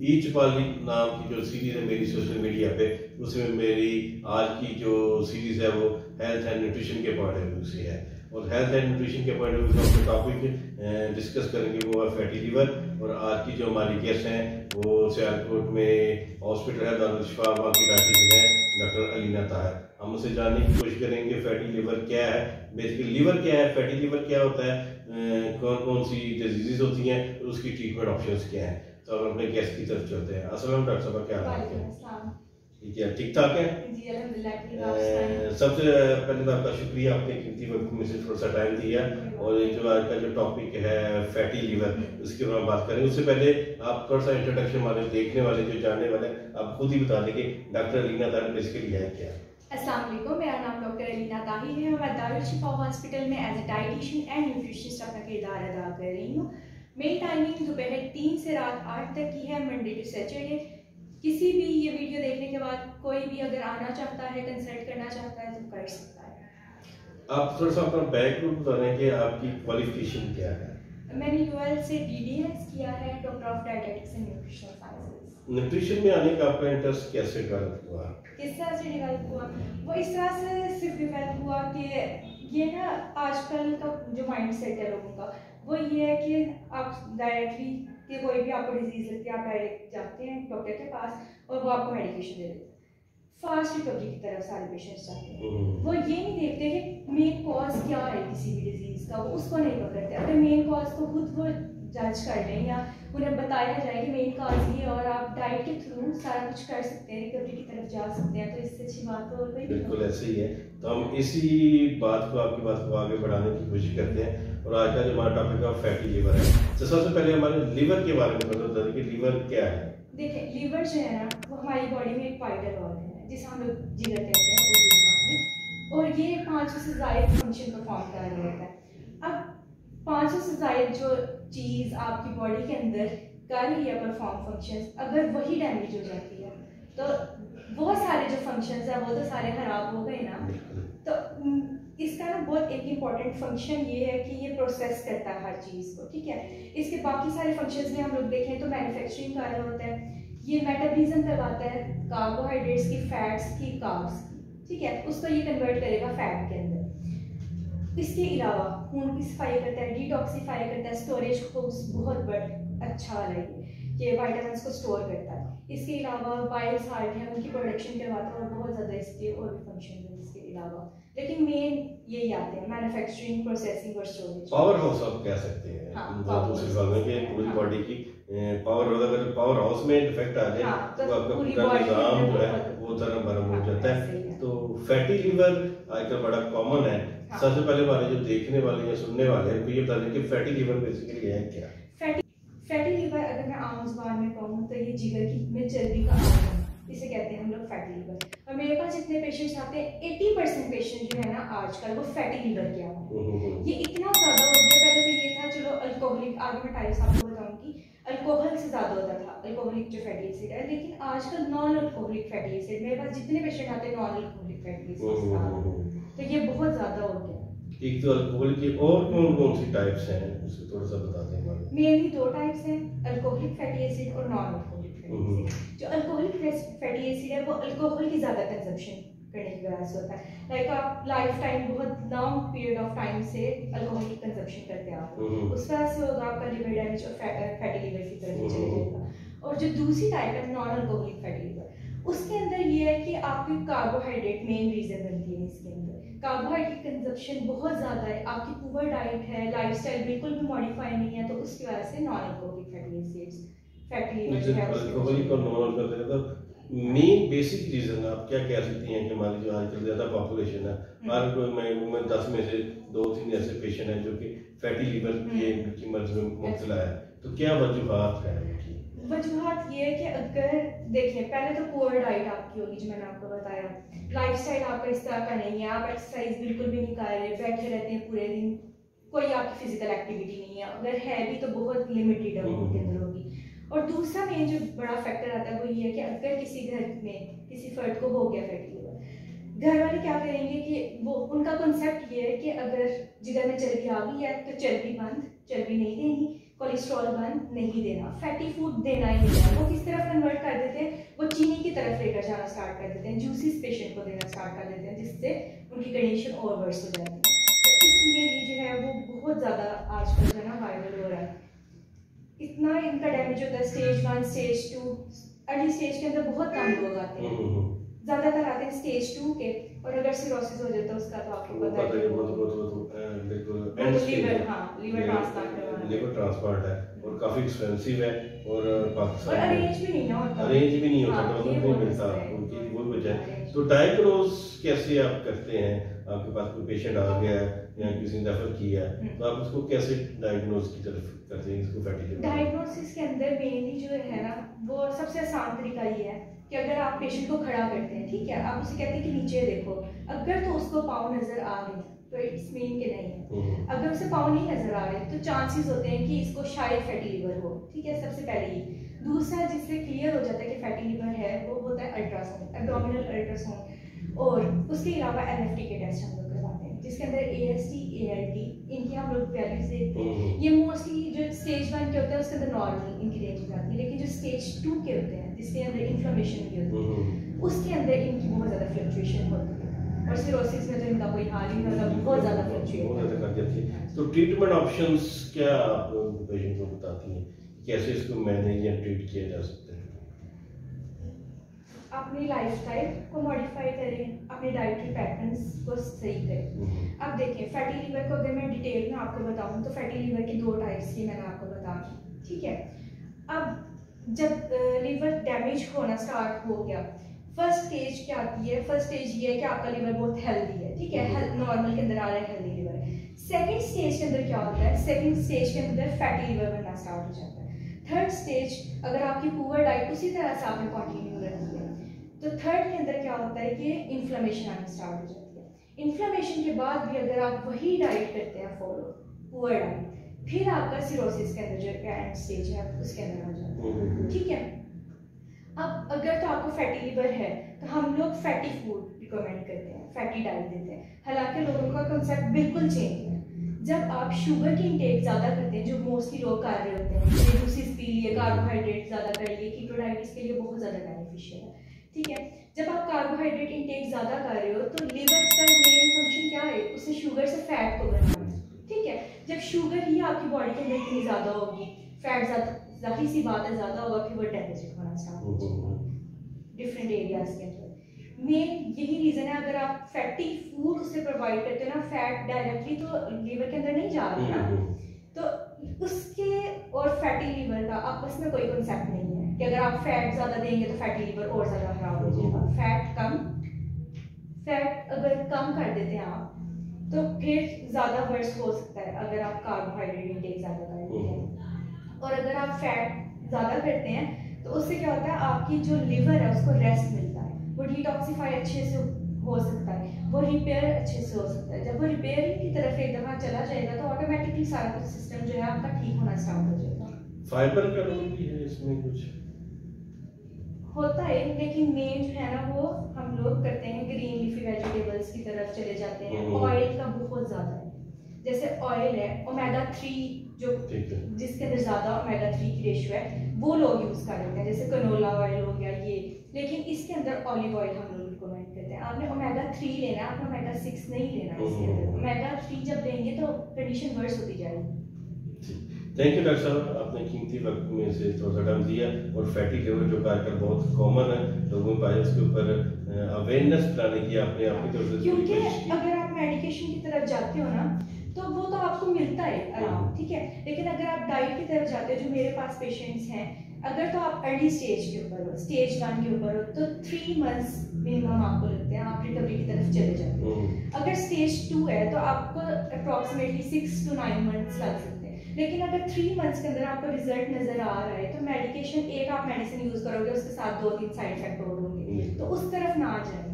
ई चपाली नाम की जो सीरीज़ है मेरी सोशल मीडिया पे उसमें मेरी आज की जो सीरीज़ है वो हेल्थ एंड न्यूट्रिशन के पॉइंट ऑफ़ व्यू से है और हेल्थ एंड न्यूट्रिशन के पॉइंट ऑफ़ व्यू से टॉपिक डिस्कस करेंगे वो है फैटी लीवर और आज की जो हमारी गेस्ट हैं वो सियालकोट में हॉस्पिटल है दारुशफा वहाँ की डायटिशियन है डॉक्टर अलीना ताहर हम उसे जानने की कोशिश करेंगे फैटी लीवर क्या है बेसिकली लीवर क्या है फैटी लीवर क्या होता है कौन कौन सी डिजीजेज होती हैं उसकी ट्रीटमेंट ऑप्शन क्या हैं तो हम अपने गेस्ट की तरफ़ चलते हैं। असल डॉक्टर साहब क्या हाल है? ठीक है ठीक ठाक है सबसे पहले तो आपका शुक्रिया आपने कीमती वक्त में से थोड़ा सा टाइम दिया। और जो आज का जो टॉपिक है फैटी लीवर उसके ऊपर हम बात करेंगे उससे पहले आप थोड़ा सा इंट्रोडक्शन वाले देखने वाले जो जानने वाले आप खुद ही बता देंगे डॉक्टर अलीना तार बेसिकली है क्या। अस्सलाम मेरा नाम डॉक्टर अलीना ताहिर है मैं दारुल शिफा हॉस्पिटल में as a dietitian and nutritionist अपना किरदार अदा कर रही हूँ। मेरी टाइमिंग दोपहर तीन से रात आठ तक की है मंडे टू सैटरडे किसी भी ये वीडियो देखने के बाद कोई भी अगर आना चाहता है कंसल्ट करना चाहता है तो कर सकता है। आप थोड़ा सा अपना बैकग्राउंड बता रहे कि आपकी क्वालिफिकेशन क्या है। मैंने यूएल से डीडीएस किया है doctor of dietetics and nutritional sciences nutrition में आने का आपका इंटरेस्ट कैसे डेवलप हुआ? किस तरह से डेवलप हुआ? वो इस तरह से सिर्फ़ डेवलप हुआ कि ये ना आजकल का जो माइंड सेट है लोगों का वो ये है कि आप डायरेक्टली कि कोई भी आपको डिज़ीज़ लगती है आप डायरेक्ट जाते हैं डॉक्टर के पास और वो आपको मेडिकेशन दे देते हैं। फास्ट रिकवरी की तरफ़ सारे पेशेंट्स जाते हैं। हम्म। वो ये नहीं देखते कि मेन कॉज क्या है किसी भी डिज़ीज़ का वो उसको नहीं पकड़ते। अगर मेन कॉज को खुद वो जज कर लें या उन्हें बताया जाए कि मेन काज ये और आप डाइट के थ्रू सारा कुछ कर सकते हैं रिकवरी की तरफ़ जा सकते हैं तो इससे अच्छी बात तो और कोई बिल्कुल ऐसे ही है। तो हम इसी बात को आपकी बात को आगे बढ़ाने की कोशिश करते हैं। और आज का जो हमारा टॉपिक है फैटी लीवर है। तो सबसे पहले हमारे लीवर के बारे में बता दें कि लीवर क्या है। देखिए लीवर जो है ना वो हमारी बॉडी में एक वाइटल ऑर्गन है जिसे हम लोग जिगर कहते हैं उर्दू में। और ये पाँच सौ से ज़्यादा फ़ंक्शन परफॉर्म कर रहा होता है। अब पाँच सौ से ज़ायद जो चीज़ आपकी बॉडी के अंदर कर रही है परफॉर्म फ़ंक्शन अगर वही डैमेज हो जाती है तो बहुत सारे जो फ़ंक्शंस है वो तो सारे खराब हो गए ना। तो बहुत एक इंपॉर्टेंट फ़ंक्शन ये है कि ये प्रोसेस करता है हर चीज़ को, ठीक है? इसके बाकी सारे फ़ंक्शंस में हम लोग देखें तो मैन्युफैक्चरिंग कर रहा होता है, ये मेटाबॉलिज्म करवाता है कार्बोहाइड्रेट्स की फैट्स की कार्ब्स ठीक है? उसको ये कन्वर्ट करेगा फैट के अंदर। इसके अलावा खून की सफ़ाई करता है डिटॉक्सीफाई करता है स्टोरेज को बहुत बड़ अच्छा लगे कि वाइटामिन को स्टोर करता है। इसके अलावा वाइल्स हार्ट है, उनकी प्रोडक्शन करवाता है और बहुत ज़्यादा इसके और भी फ़ंक्शन है इसके अलावा। लेकिन मेन यही आते हैं मैन्युफैक्चरिंग प्रोसेसिंग और स्टोरेज पावर हाउस आप कह सकते हैं। हाँ, दूसरी बात में कि पूरी बॉडी हाँ। की पावर हाउस अगर पावर हाउस में डिफेक्ट आ जाए हाँ, तो, तो आपका पूरा निज़ाम जो है वो तरह भरम हो हाँ, जाता है। तो फैटी लीवर आजकल बड़ा कॉमन है। सबसे पहले हमारे जो देखने वाले या सुनने वाले हैं तो ये बता दें कि फैटी लीवर बेसिकली है क्या? फैटी फैटी लीवर अगर मैं आम ज़ुबान में कहूँ तो ये जिगर की में चर्बी का इसे कहते हैं हम लोग फैटी लीवर और मेरे पास जितने पेशेंट्स आते हैं 80 परसेंट पेशेंट जो है ना आजकल वो फैटी लीवर क्या है. ये इतना ज़्यादा हो गया पहले तो ये था चलो अल्कोहलिक आगे मैं टाइप्स आपको बताऊँगी. अल्कोहल से ज़्यादा होता था अल्कोहलिक जो फैटी एसिड है लेकिन आजकल नॉन अल्कोहलिक फैटी एसिड मेरे पास जितने पेशेंट आते हैं नॉन अल्कोहलिक फैटी एसिड तो ये बहुत ज़्यादा हो गया. एक तो अल्कोहल की और कौन कौन सी टाइप्स हैं उसको थोड़ा सा बता दें. मेनली दो टाइप्स हैं अल्कोहलिक फैटी एसिड और नॉन अल्कोहलिक फैटी एसिड जो अल्कोहलिक फैटी एसिड है वो अल्कोहल की ज़्यादा कंजप्शन करने की वजह से होता है. लाइक आप लाइफ टाइम बहुत लॉन्ग पीरियड ऑफ़ टाइम से अल्कोहल की कंजप्शन करते आ रहे हो उस वजह से होगा आपका लिवर डैमेज और फैटी लिवर की तरफ़ चले जाएगा। और जो दूसरी टाइप है नॉन अल्कोहलिक फैटी लिवर उसके अंदर ये है कि आपकी कार्बोहाइड्रेट मेन रीजन बनती है इसके अंदर। कार्बोहाइड्रेट कंजप्शन बहुत ज़्यादा है आपकी पुअर डाइट है लाइफस्टाइल बिल्कुल भी मॉडिफाई नहीं है तो उसकी वजह से non alcoholic fatty acids fatty main basic reason आप क्या कह सकती हैं कि हमारी जो आजकल ज़्यादा पॉपुलेशन है हम्म। हर कोई मैं मैं दस में से दो तीन ऐसे पेशेंट हैं जो कि फैटी लीवर की। मर्ज में मुबतला है। तो क्या वजूहत है? वजूहत ये है कि अगर देखिए पहले तो पुअर डाइट आपकी होगी जो मैंने आपको बताया। लाइफस्टाइल आपका इस तरह का नहीं है। आप एक्सरसाइज बिल्कुल भी नहीं कर रहे बैठे रहते हैं पूरे दिन। कोई आपकी फ़िज़िकल एक्टिविटी नहीं है। अगर है भी तो बहुत लिमिटेड अमाउंट के अंदर होगी। और दूसरा मेन जो बड़ा फैक्टर आता है वो ये है कि अगर किसी घर में किसी फर्द को हो गया फैटी लीवर घर वाले क्या करेंगे कि वो उनका कॉन्सेप्ट ये है कि अगर जिगर में चर्बी आ गई है तो चर्बी बंद चर्बी नहीं देनी। कोलेस्ट्रॉल बंद नहीं देना। फैटी फ़ूड देना ही नहीं वो किस तरफ़ कन्वर्ट कर देते हैं? वो चीनी की तरफ़ लेकर जाना स्टार्ट कर देते हैं। जूसिस पेशेंट को देना स्टार्ट कर देते हैं जिससे उनकी कंडीशन और वर्स हो जाती है। तो इसलिए ये जो है वो बहुत ज़्यादा आजकल जो है ना वायरल हो रहा है। इतना इनका डैमेज होता है। Stage one stage two early stage के अंदर बहुत कम लोग आते हैं। हम्म, हम्म, ज़्यादातर आते हैं स्टेज टू के। और अगर सिरोसिस हो जाए तो उसका तो आपको पता है है तो तो तो तो liver, है। हाँ, transplant करवाना। लिवर ट्रांसप्लांट है और काफ़ी एक्सपेंसिव है और पाकिस्तान अरेंज भी नहीं होता अरेंज भी नहीं होता हाँ, तो ये नहीं मिलता है। उनकी वो वजह है। तो डायग्नोज कैसे आप करते हैं? आपके पास कोई पेशेंट आ गया है या किसी ने रेफर किया है हम्म। तो आप उसको कैसे डायग्नोज की तरफ़ करते हैं इसको फैटी डायग्नोसिस के अंदर मेनली जो है ना वो सबसे आसान तरीका ये है कि अगर आप पेशेंट को खड़ा करते हैं ठीक है? आप उसे कहते हैं कि नीचे देखो अगर तो उसको पाँव नज़र आ रहे हैं तो इट्स मीन के नहीं है। हम्म, अगर उसे पाँव नहीं नज़र आ रहे तो चांसेस होते हैं कि इसको शायद फैटी लिवर हो ठीक है? सबसे पहले ये। दूसरा जिससे क्लियर हो जाता है कि फैटी लिवर है वो होता है अल्ट्रासाउंड एब्डोमिनल अल्ट्रासाउंड और उसके अलावा एल के टेस्ट हम लोग करवाते हैं जिसके अंदर A S T A L T इनकी हम लोग वैल्यूज़ देखते हैं. हम्म, ये मोस्टली जो स्टेज वन के होते हैं उसके अंदर नॉर्मल इनकी रेंज हो जाती है लेकिन जो स्टेज टू के होते हैं जिसके अंदर इन्फ्लेमेशन की होती हम्म, है उसके अंदर इनकी बहुत ज़्यादा फ्लक्चुएशन होती है. और सिरोसिस में तो इनका कोई हाल ही होता बहुत ज़्यादा बहुत ज़्यादा कर जाती है. तो ट्रीटमेंट ऑप्शंस क्या आप पेशेंट को बताती हैं? कैसे इसको मैनेज या ट्रीट किया जा सकता है? अपनी लाइफस्टाइल को मॉडिफाई करें अपने डाइटरी पैटर्न्स को सही करें। हम्म, अब देखिए फैटी लीवर को अगर मैं डिटेल में आपको बताऊँ तो फैटी लीवर की दो टाइप्स की मैंने आपको बता दी ठीक है? अब जब लीवर डैमेज होना स्टार्ट हो गया फ़र्स्ट स्टेज क्या आती है? फ़र्स्ट स्टेज ये है कि आपका लीवर बहुत हेल्दी है ठीक है? नॉर्मल के अंदर आ रहा है हेल्दी लीवर सेकंड स्टेज के अंदर क्या होता है? सेकंड स्टेज के अंदर फैटी लीवर बनना स्टार्ट हो जाता है। थर्ड स्टेज अगर आपकी पुअर डाइट उसी तरह से आपने कंटिन्यू रखी है तो थर्ड के अंदर क्या होता है कि इन्फ्लेमेशन आनी स्टार्ट हो जाती है। इन्फ्लेमेशन के बाद भी अगर आप वही डाइट करते हैं फॉलो पुअर डाइट फिर आपका सिरोसिस के अंदर जो एंड स्टेज है उसके अंदर आ जाता है। हम्म, ठीक है? अब अगर तो आपको फैटी लिवर है तो हम लोग फैटी फ़ूड रिकमेंड करते हैं फैटी डाइट देते हैं। हालाँकि लोगों का कंसेप्ट बिल्कुल चेंज है। जब आप शुगर की इंटेक ज़्यादा करते हैं जो मोस्टली लोग कर रहे होते हैं जूसिस पी लिए कार्बोहाइड्रेट ज़्यादा कर लिए कीटो डाइटिस के लिए बहुत ज़्यादा बेनिफिशियल है। ठीक है? जब आप कार्बोहाइड्रेट इंटेक ज़्यादा कर रहे हो तो लिवर का मेन फ़ंक्शन क्या है? उसे शुगर से फैट को बनाना ठीक है? जब शुगर ही आपकी बॉडी के अंदर इतनी ज़्यादा होगी फैट ज़्यादा ज़ाहिर सी बात है ज़्यादा होगा फिर वो डैमेज होना स्टार्ट हो जाएगा। डिफरेंट एरियाज़ के अंदर। मेन यही रीज़न है अगर आप फैटी फ़ूड उसे प्रोवाइड करते हो ना फैट डायरेक्टली तो लीवर के अंदर नहीं जा रहा। तो उसके और फैटी लीवर का आपस में कोई कंसेप्ट नहीं है। कि अगर आप फैट ज़्यादा देंगे तो फैटी लीवर और ज़्यादा खराब हो जाएगा। फैट कम फैट अगर कम कर देते हैं आप तो फिर ज़्यादा वर्स हो सकता है अगर आप कार्बोहाइड्रेट इंटेक ज़्यादा कर लेते हैं। और अगर आप फैट ज़्यादा करते हैं तो उससे क्या होता है, आपकी जो लिवर है, उसको रेस्ट मिलता है। वो डिटॉक्सिफाई अच्छे से हो सकता है, वो रिपेयर अच्छे से हो सकता है। जब वो रिपेयरिंग की तरफ़ एक दफ़ा चला जाएगा तो ऑटोमेटिकली सारा सिस्टम जो है आपका ठीक होना स्टार्ट हो जाएगा। फाइबर का रोल भी है इसमें कुछ? होता है लेकिन मेन जो है ना वो हम लोग करते हैं ग्रीन लीफी वेजिटेबल्स की तरफ़ चले जाते हैं। ऑयल का बहुत ज़्यादा है। जैसे ऑयल है ओमेगा थ्री जो जिसके अंदर ज़्यादा ओमेगा थ्री की रेशियो है वो लोग यूज़ कर लेते हैं। जैसे कनोला ऑयल हो गया ये। लेकिन इसके अंदर ऑलिव ऑयल हम लोग रिकमेंड करते हैं। आपने ओमेगा थ्री लेना है आपने ओमेगा सिक्स नहीं लेना है इसके अंदर। ओमेगा थ्री जब लेंगे तो कंडीशन वर्स होती जाएगी। थैंक यू डॉक्टर साहब। आपने कीमती वक्त में से थोड़ा सा टाइम दिया और फैटी लिवर जो कार्यक्रम बहुत कॉमन है लोगों में पाया उसके ऊपर अवेयरनेस फैलाने की आपने आपकी तरफ़ से क्योंकि अगर आप मेडिकेशन की तरफ़ जाते हो ना तो वो तो आपको मिलता है आराम हम्म। ठीक है? लेकिन अगर आप डाइट की तरफ़ जाते हो जो मेरे पास पेशेंट्स हैं अगर तो आप अर्ली स्टेज के ऊपर हो स्टेज वन के ऊपर हो तो थ्री मंथ्स मिनिमम आपको लगते हैं आप रिकवरी की तरफ़ चले जाते हो। हम्म, अगर स्टेज टू है तो आपको approximately six to nine months लग सकते हैं। लेकिन अगर थ्री मंथ्स के अंदर आपको रिज़ल्ट नज़र आ रहा है तो मेडिकेशन एक आप मेडिसिन यूज़ करोगे उसके साथ दो तीन साइड इफ़ेक्ट और होंगे। तो उस तरफ़ ना जाए।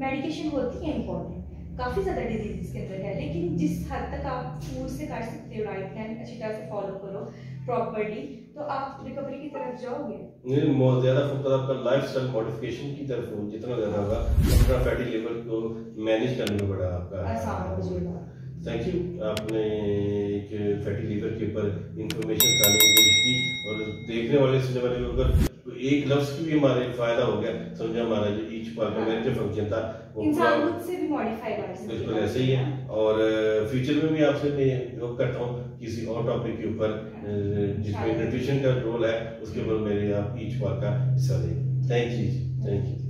मेडिकेशन होती है इंपॉर्टेंट काफ़ी ज़्यादा डिज़ीज़ इसके अंदर है लेकिन जिस हद तक आप फ़ूड से कर सकते हो राइट टाइम अच्छी तरह से फॉलो करो प्रॉपरली तो आप रिकवरी की तरफ़ जाओगे। नहीं बहुत ज़्यादा फोकस आपका लाइफ स्टाइल मॉडिफिकेशन की तरफ़ हो जितना ज़्यादा होगा अपना फैटी लेवल को मैनेज करने में बड़ा आपका आसान हो जाएगा। थैंक यू आपने एक फैटी लीवर के ऊपर इंफॉर्मेशन डालने की कोशिश की और देखने वाले सुनने वाले को अगर एक लफ्ज की भी हमारे फ़ायदा हो गया समझा हमारा जो ईच पार का मेरा जो फ़ंक्शन था वो इंसान खुद से भी मॉडिफाई कर सकते बिल्कुल ऐसे ही है। और फ्यूचर में भी आपसे मैं योग करता हूँ किसी और टॉपिक के ऊपर जिसमें न्यूट्रिशन का रोल है उसके ऊपर मेरे आप ईच पार का हिस्सा लें। Thank you thank you